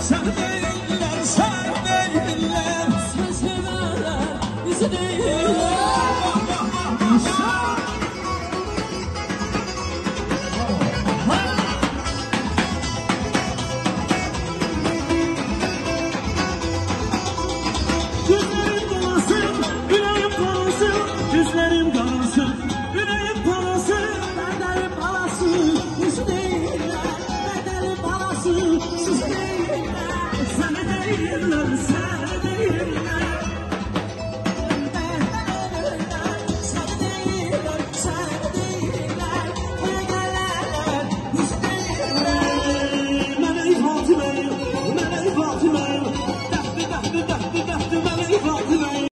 Sen değiller, sen değiller, sen değiller, sen değiller. Değiller Bedelim parası siz değiller Sen değiller,